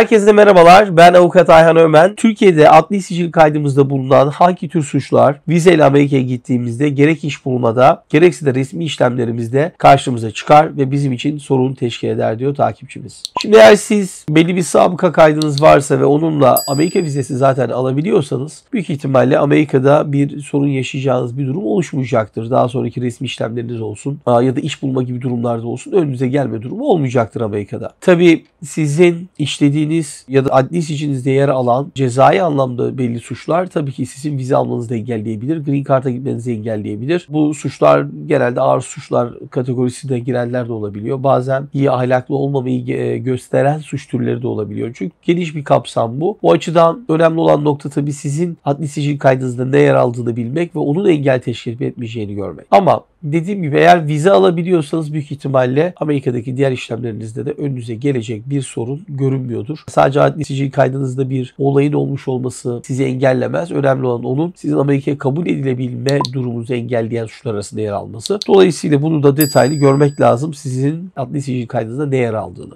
Herkese merhabalar. Ben avukat Ayhan Ömen. Türkiye'de adli sicil kaydımızda bulunan hangi tür suçlar vizeyle Amerika'ya gittiğimizde gerek iş bulmada gerekse de resmi işlemlerimizde karşımıza çıkar ve bizim için sorun teşkil eder diyor takipçimiz. Şimdi eğer siz belli bir sabıka kaydınız varsa ve onunla Amerika vizesi zaten alabiliyorsanız büyük ihtimalle Amerika'da bir sorun yaşayacağınız bir durum oluşmayacaktır. Daha sonraki resmi işlemleriniz olsun ya da iş bulma gibi durumlarda olsun önünüze gelme durumu olmayacaktır Amerika'da. Tabii sizin işlediğiniz ya da adli sicilinizde yer alan cezai anlamda belli suçlar tabii ki sizin vize almanızı engelleyebilir. Green Card'a gitmenizi engelleyebilir. Bu suçlar genelde ağır suçlar kategorisine girenler de olabiliyor. Bazen iyi ahlaklı olmamayı e, gösteren suç türleri de olabiliyor. Çünkü geniş bir kapsam bu. Bu açıdan önemli olan nokta tabii sizin adli sicil kaydınızda ne yer aldığını bilmek ve onun engel teşkil etmeyeceğini görmek. Ama dediğim gibi eğer vize alabiliyorsanız büyük ihtimalle Amerika'daki diğer işlemlerinizde de önünüze gelecek bir sorun görünmüyordur. Sadece adli sicil kaydınızda bir olayın olmuş olması sizi engellemez. Önemli olan onun sizin Amerika'ya kabul edilebilme durumunuzu engelleyen suçlar arasında yer alması. Dolayısıyla bunu da detaylı görmek lazım sizin adli sicil kaydınızda ne yer aldığını.